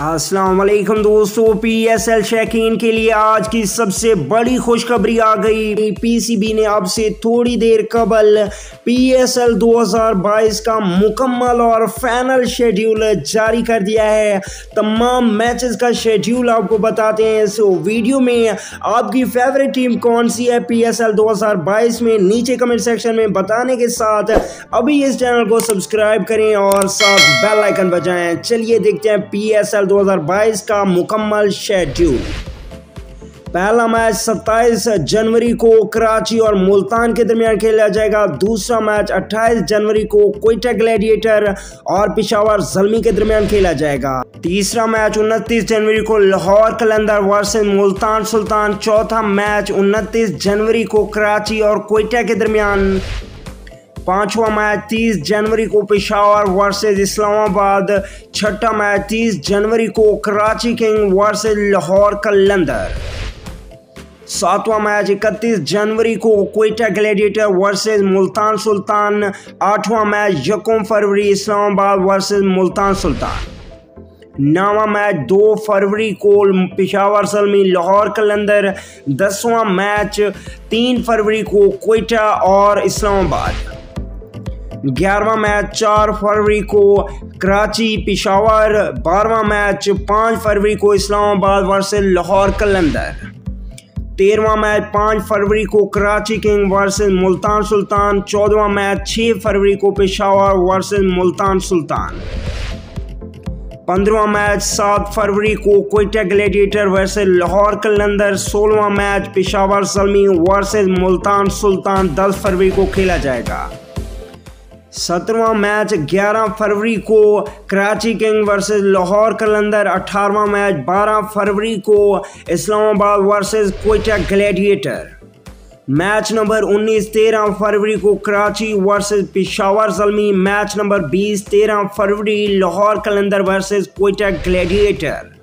अस्सलाम दोस्तों P S L शैकीन के लिए आज की सबसे बड़ी खुशखबरी आ गई। पीसीबी ने अब से थोड़ी देर कबल पी एस एल 2022 का मुकम्मल और फाइनल शेड्यूल जारी कर दिया है। तमाम मैचेस का शेड्यूल आपको बताते हैं। इस वीडियो में आपकी फेवरेट टीम कौन सी है पी एस एल 2022 में? नीचे कमेंट सेक्शन में बताने के साथ अभी इस चैनल को सब्सक्राइब करें और साथ बेल आइकन बजाएँ। चलिए देखते हैं पी एस एल 2022 का मुकम्मल शेड्यूल पहला मैच 27 जनवरी को कराची और मुल्तान के दरमियान खेला जाएगा। दूसरा मैच 28 जनवरी को कोयटा ग्लैडिएटर और पिशावर जलमी के दरमियान खेला जाएगा। तीसरा मैच 29 जनवरी को लाहौर कलंदर वर्सेस मुल्तान सुल्तान। चौथा मैच 29 जनवरी को कराची और कोयटा के दरमियान पांचवा मैच तीस जनवरी को पेशावर वर्सेस इस्लामाबाद, छठा मैच तीस जनवरी को कराची किंग वर्सेस लाहौर कलंदर सातवां मैच इकतीस जनवरी को कोयटा ग्लैडिएटर वर्सेस मुल्तान सुल्तान, आठवां मैच यकम फरवरी इस्लामाबाद वर्सेस मुल्तान सुल्तान। नवा मैच दो फरवरी को पिशावर सलमी लाहौर कलंदर दसवां मैच तीन फरवरी को कोयटा और इस्लामाबाद। ग्यारहवा मैच चार फरवरी को कराची, पिशावर। बारहवा मैच पाँच फरवरी को इस्लामाबाद वर्सेस लाहौर, कलंदर। तेरहवा मैच पाँच फरवरी को कराची किंग वर्सेस मुल्तान सुल्तान। चौदहवा मैच छः फरवरी को पेशावर वर्सेस मुल्तान सुल्तान। पंद्रवा मैच सात फरवरी को कोयटा ग्लेडिएटर वर्सेस लाहौर, कलंदर। सोलवा मैच पेशावर सलमी वर्सेस मुल्तान सुल्तान। दस फरवरी को खेला जाएगा। सत्रहवा मैच 11 फरवरी को कराची किंग वर्सेस लाहौर कलंदर अठारहवा मैच 12 फरवरी को Islamabad versus Quetta gladiator. Match number 19 13 फरवरी को Karachi versus Peshawar Zalmi. Match number 20 13 फरवरी लाहौर कलंदर वर्सेस कोयटा ग्लैडिएटर।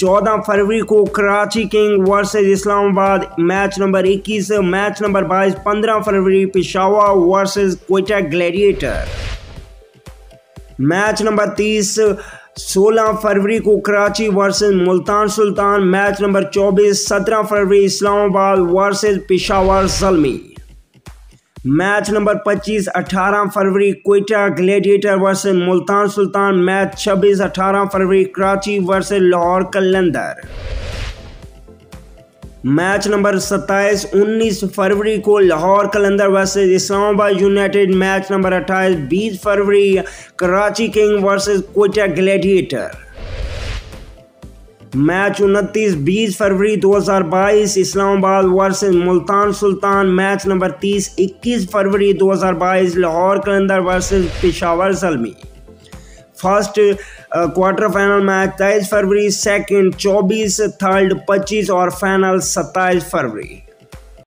चौदह फरवरी को Karachi king versus Islamabad, match number 21 match number 22 15 फरवरी, Peshawar versus Quetta gladiator. Match number 30 16 फरवरी को Karachi versus Multan Sultan, match number 24 17 फरवरी Islamabad versus Peshawar Zalmi match number 25 18 फरवरी, Quetta gladiator versus Multan Sultan. Match 26 18 फरवरी, Karachi versus Lahore Qalandar. Match number 27 19 फरवरी को Lahore Qalandar versus Islamabad united. Match number 28 20 फरवरी, Karachi king versus Quetta gladiator. Match उनतीस बीस फरवरी 2022 Islamabad versus Multan Sultan. Match number 30 21 फरवरी 2022 Lahore Qalandar versus Peshawar Zalmi. First quarter final match तेईस फरवरी, second 24 third 25 और final 27 फरवरी।